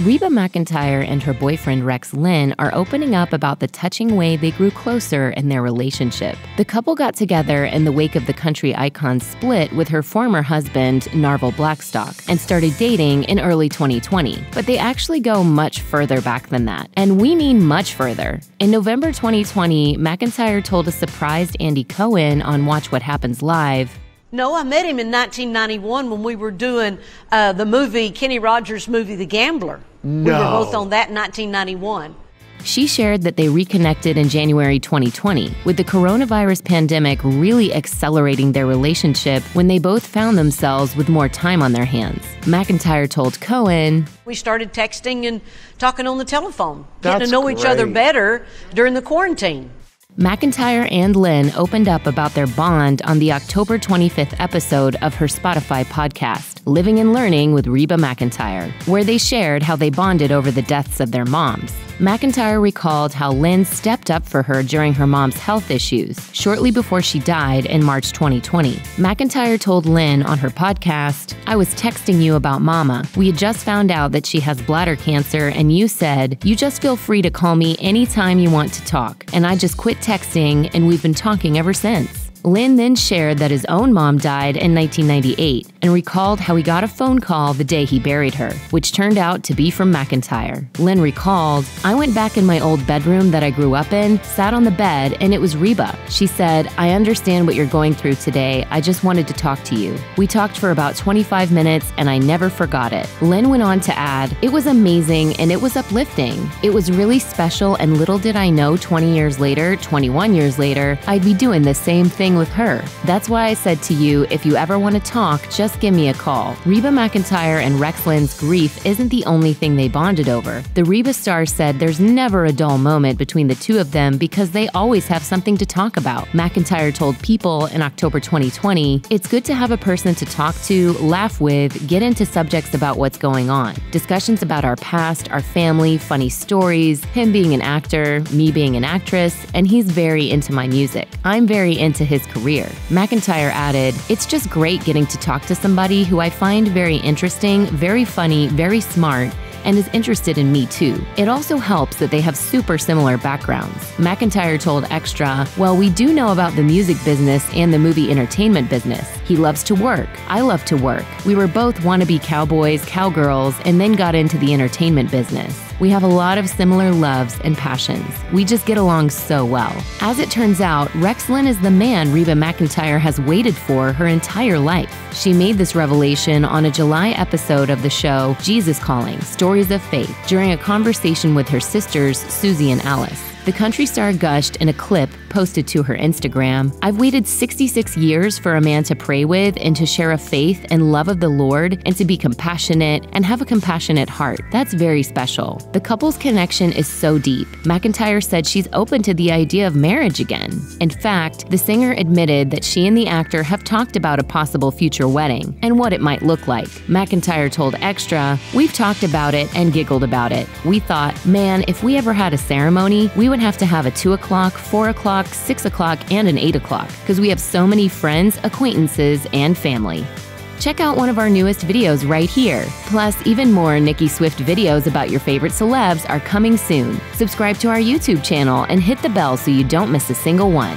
Reba McEntire and her boyfriend Rex Linn are opening up about the touching way they grew closer in their relationship. The couple got together in the wake of the country icon's split with her former husband, Narvel Blackstock, and started dating in early 2020. But they actually go much further back than that. And we mean much further. In November 2020, McEntire told a surprised Andy Cohen on Watch What Happens Live no, I met him in 1991 when we were doing uh, the movie, Kenny Rogers' movie, The Gambler. No. We were both on that in 1991. She shared that they reconnected in January 2020, with the coronavirus pandemic really accelerating their relationship when they both found themselves with more time on their hands. McEntire told Cohen, We started texting and talking on the telephone, That's getting to know each other better during the quarantine. McEntire and Linn opened up about their bond on the October 25th episode of her Spotify podcast, Living and Learning with Reba McEntire, where they shared how they bonded over the deaths of their moms. McEntire recalled how Linn stepped up for her during her mom's health issues shortly before she died in March 2020. McEntire told Linn on her podcast, I was texting you about Mama. We had just found out that she has bladder cancer, and you said, You just feel free to call me anytime you want to talk. And I just quit texting, and we've been talking ever since. Linn then shared that his own mom died in 1998 and recalled how he got a phone call the day he buried her, which turned out to be from McEntire. Linn recalled, I went back in my old bedroom that I grew up in, sat on the bed, and it was Reba. She said, I understand what you're going through today. I just wanted to talk to you. We talked for about 25 minutes and I never forgot it. Linn went on to add, It was amazing and it was uplifting. It was really special, and little did I know 20 years later, 21 years later, I'd be doing the same thing with her. That's why I said to you, if you ever want to talk, just give me a call. Reba McEntire and Rex Linn's grief isn't the only thing they bonded over. The Reba star said there's never a dull moment between the two of them because they always have something to talk about. McEntire told People in October 2020, It's good to have a person to talk to, laugh with, get into subjects about what's going on. Discussions about our past, our family, funny stories, him being an actor, me being an actress, and he's very into my music. I'm very into his career. McEntire added, It's just great getting to talk to somebody who I find very interesting, very funny, very smart, and is interested in me too. It also helps that they have super similar backgrounds. McEntire told Extra, Well, we do know about the music business and the movie entertainment business. He loves to work. I love to work. We were both wannabe cowboys, cowgirls, and then got into the entertainment business. We have a lot of similar loves and passions. We just get along so well. As it turns out, Rex Linn is the man Reba McEntire has waited for her entire life. She made this revelation on a July episode of the show Jesus Calling Stories of Faith during a conversation with her sisters, Susie and Alice. The country star gushed in a clip posted to her Instagram I've waited 66 years for a man to pray with and to share a faith and love of the Lord and to be compassionate and have a compassionate heart. That's very special. The couple's connection is so deep. McEntire said she's open to the idea of marriage again. In fact, the singer admitted that she and the actor have talked about a possible future wedding and what it might look like. McEntire told Extra, We've talked about it and giggled about it. We thought, man, if we ever had a ceremony, we would have to have a 2 o'clock, 4 o'clock, 6 o'clock, and an 8 o'clock because we have so many friends, acquaintances, and family. Check out one of our newest videos right here. Plus, even more Nicki Swift videos about your favorite celebs are coming soon. Subscribe to our YouTube channel and hit the bell so you don't miss a single one.